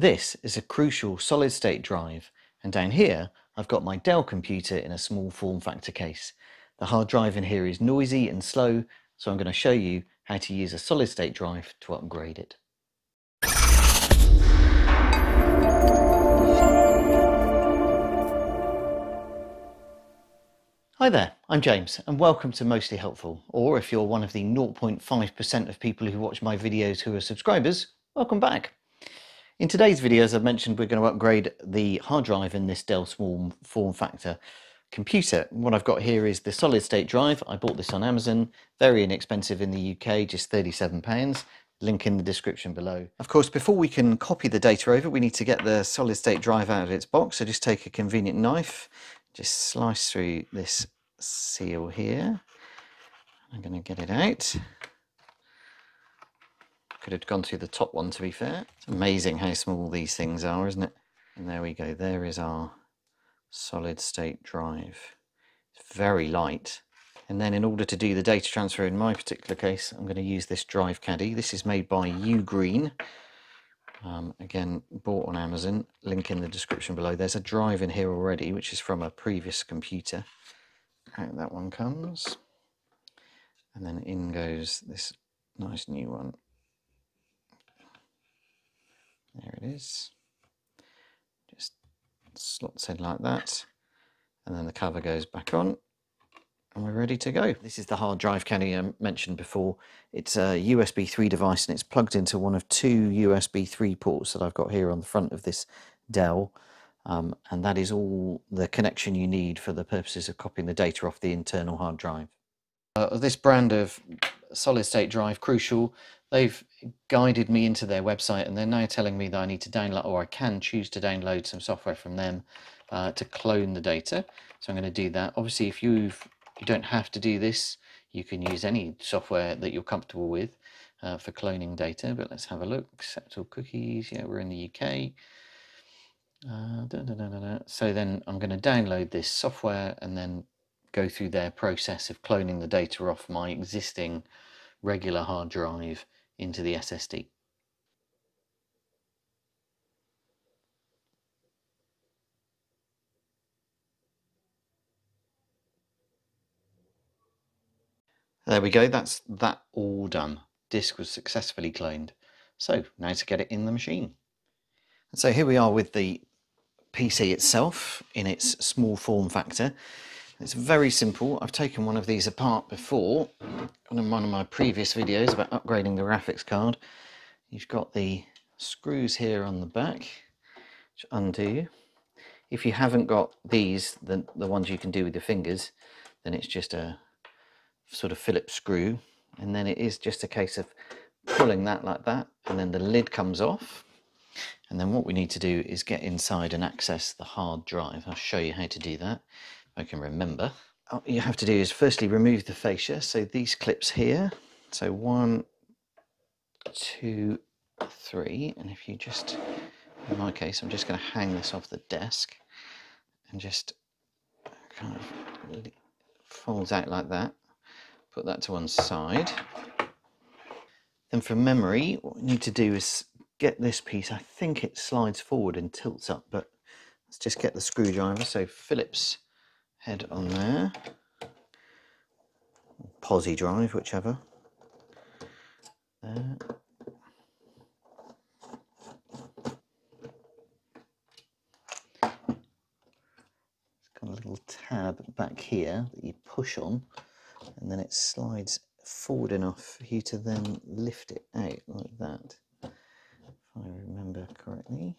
This is a Crucial solid state drive and down here I've got my Dell computer in a small form factor case. The hard drive in here is noisy and slow so I'm going to show you how to use a solid state drive to upgrade it. Hi there, I'm James and welcome to Mostly Helpful, or if you're one of the 0.5% of people who watch my videos who are subscribers, welcome back. In today's video, as I've mentioned, we're going to upgrade the hard drive in this Dell small form factor computer. What I've got here is the solid state drive. I bought this on Amazon, very inexpensive in the UK, just £37. Link in the description below. Of course, before we can copy the data over, we need to get the solid state drive out of its box. So just take a convenient knife just slice through this seal here. I'm going to get it out. Could have gone through the top one to be fair. It's amazing how small these things are, isn't it? And there we go. There is our solid state drive. It's very light. And then in order to do the data transfer in my particular case, I'm going to use this drive caddy. This is made by Ugreen. Um, again, bought on Amazon, link in the description below. There's a drive in here already, which is from a previous computer. Out that one comes. And then in goes this nice new one. There it is. Just slots in like that. And then the cover goes back on and we're ready to go. This is the hard drive caddy I mentioned before. It's a USB 3 device and it's plugged into one of two USB 3 ports that I've got here on the front of this Dell. Um, and that is all the connection you need for the purposes of copying the data off the internal hard drive. Uh, this brand of solid state drive, Crucial, they've guided me into their website and they're now telling me that I need to download or I can choose to download some software from them uh, to clone the data. So I'm going to do that. Obviously, if you've you don't have to do this. You can use any software that you're comfortable with uh, for cloning data, but let's have a look. Accept all cookies. Yeah, we're in the UK. Uh, da, da, da, so then I'm going to download this software and then go through their process of cloning the data off my existing regular hard drive into the SSD. There we go, that's that all done. Disk was successfully cloned. So now to get it in the machine. So here we are with the PC itself in its small form factor. It's very simple. I've taken one of these apart before on one of my previous videos about upgrading the graphics card. You've got the screws here on the back, which undo. If you haven't got these, the, the ones you can do with your fingers, then it's just a sort of Phillips screw and then it is just a case of pulling that like that and then the lid comes off and then what we need to do is get inside and access the hard drive. I'll show you how to do that I can remember. What you have to do is firstly remove the fascia so these clips here so one two three and if you just in my case I'm just going to hang this off the desk and just kind of folds out like that put that to one side. Then for memory, what we need to do is get this piece, I think it slides forward and tilts up, but let's just get the screwdriver. So Phillips head on there, posi drive, whichever. There. It's got a little tab back here that you push on and then it slides forward enough for you to then lift it out like that if I remember correctly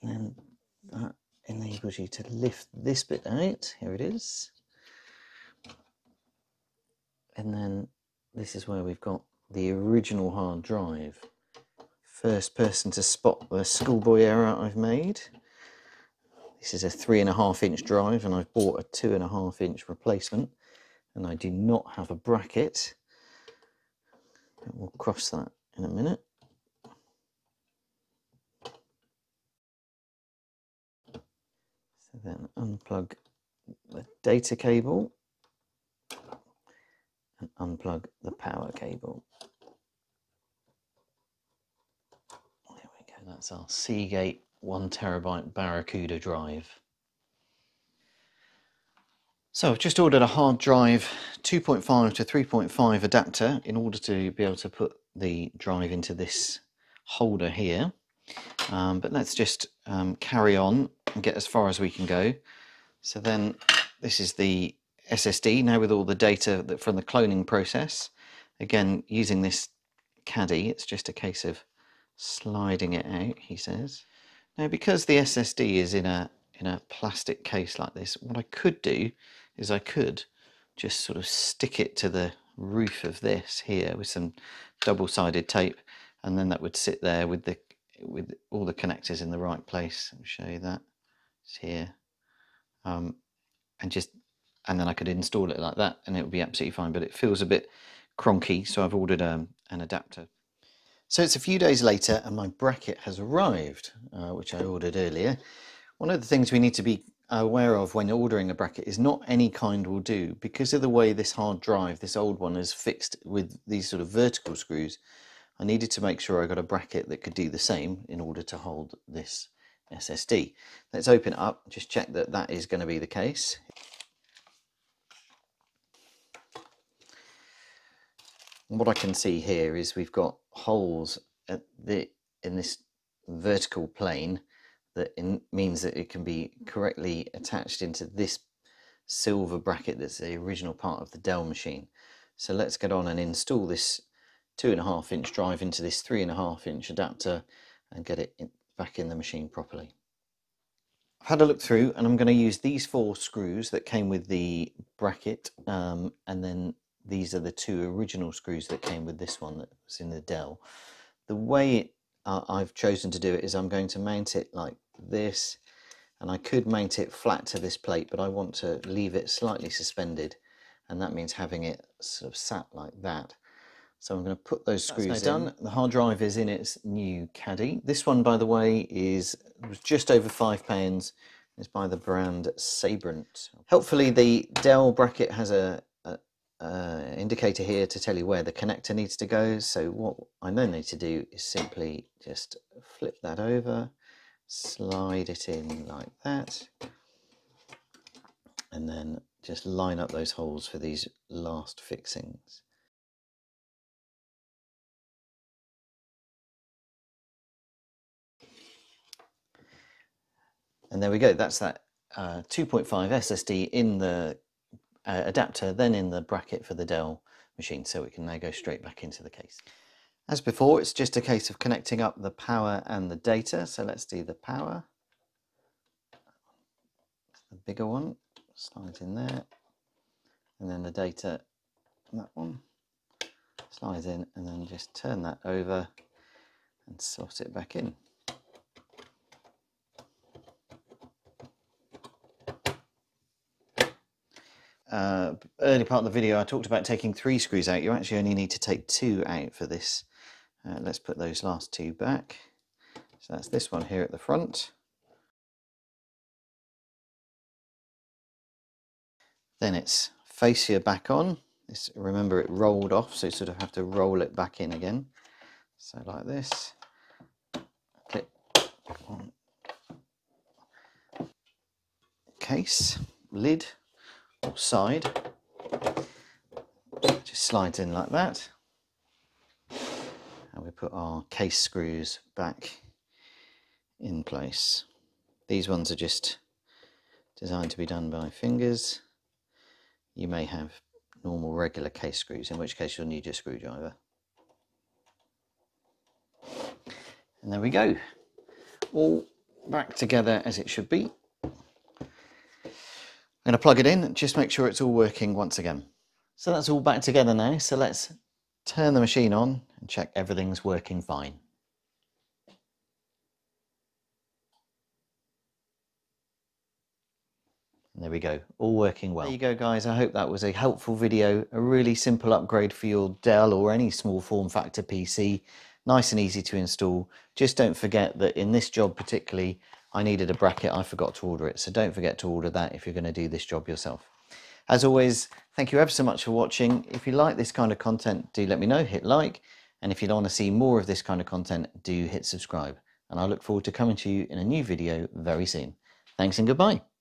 and then that enables you to lift this bit out here it is and then this is where we've got the original hard drive first person to spot the schoolboy error I've made this is a three and a half inch drive and I've bought a two and a half inch replacement and I do not have a bracket. We'll cross that in a minute. So then unplug the data cable and unplug the power cable. There we go, that's our Seagate one terabyte Barracuda drive. So I've just ordered a hard drive 2.5 to 3.5 adapter in order to be able to put the drive into this holder here. Um, but let's just um, carry on and get as far as we can go. So then this is the SSD now with all the data that from the cloning process. Again, using this caddy, it's just a case of sliding it out, he says. Now, because the SSD is in a in a plastic case like this, what I could do is I could just sort of stick it to the roof of this here with some double-sided tape, and then that would sit there with the with all the connectors in the right place. I'll show you that. It's here, um, and just and then I could install it like that, and it would be absolutely fine. But it feels a bit cronky, so I've ordered um, an adapter. So it's a few days later and my bracket has arrived, uh, which I ordered earlier. One of the things we need to be aware of when ordering a bracket is not any kind will do. Because of the way this hard drive, this old one, is fixed with these sort of vertical screws, I needed to make sure I got a bracket that could do the same in order to hold this SSD. Let's open it up, just check that that is going to be the case. what I can see here is we've got holes the in this vertical plane that in, means that it can be correctly attached into this silver bracket that's the original part of the Dell machine. So let's get on and install this two and a half inch drive into this three and a half inch adapter and get it back in the machine properly. I've had a look through and I'm going to use these four screws that came with the bracket um, and then these are the two original screws that came with this one that was in the Dell. The way it, uh, I've chosen to do it is I'm going to mount it like this and I could mount it flat to this plate but I want to leave it slightly suspended and that means having it sort of sat like that. So I'm going to put those screws That's done. The hard drive is in its new caddy. This one, by the way, is was just over five pounds. It's by the brand Sabrent. Hopefully the Dell bracket has a uh, indicator here to tell you where the connector needs to go. So what I then need to do is simply just flip that over, slide it in like that, and then just line up those holes for these last fixings. And there we go, that's that uh, 2.5 SSD in the uh, adapter then in the bracket for the Dell machine so it can now go straight back into the case. As before it's just a case of connecting up the power and the data so let's do the power. The bigger one slides in there and then the data that one slides in and then just turn that over and slot it back in. Uh, early part of the video, I talked about taking three screws out. You actually only need to take two out for this. Uh, let's put those last two back. So that's this one here at the front. Then it's fascia back on. This, remember it rolled off, so you sort of have to roll it back in again. So like this. Clip on case, lid side. Just slides in like that. And we put our case screws back in place. These ones are just designed to be done by fingers. You may have normal regular case screws in which case you'll need your screwdriver. And there we go. All back together as it should be I'm going to plug it in, just make sure it's all working once again. So that's all back together now, so let's turn the machine on and check everything's working fine. And there we go, all working well. There you go guys, I hope that was a helpful video, a really simple upgrade for your Dell or any small form factor PC, nice and easy to install. Just don't forget that in this job particularly, I needed a bracket, I forgot to order it. So don't forget to order that if you're going to do this job yourself. As always, thank you ever so much for watching. If you like this kind of content, do let me know, hit like. And if you want to see more of this kind of content, do hit subscribe. and I look forward to coming to you in a new video very soon. Thanks and goodbye.